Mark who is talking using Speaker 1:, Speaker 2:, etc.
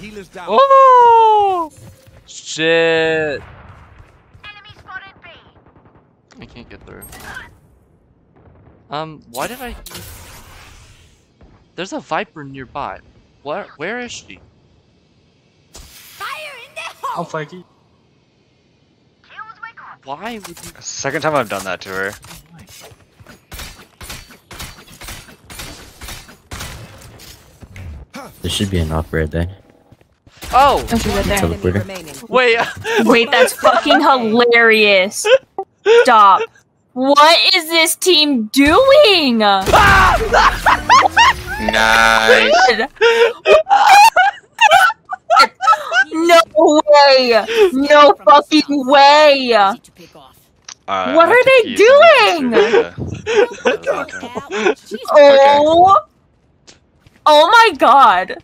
Speaker 1: Healers down.
Speaker 2: Oh shit! I can't get through. Um, why did I? There's a viper nearby. Where? Where is she? Fire in the hole!
Speaker 3: I'm flanky.
Speaker 2: Why would you?
Speaker 4: Second time I've done that to her.
Speaker 5: There should be an operator there.
Speaker 2: Oh,
Speaker 6: Okay, right there.
Speaker 2: Wait.
Speaker 6: Wait, that's fucking hilarious. Stop. What is this team doing?
Speaker 4: Nice.
Speaker 6: No way! No fucking way!
Speaker 4: Uh,
Speaker 6: What are they doing?
Speaker 4: to-
Speaker 6: Oh! Oh my god!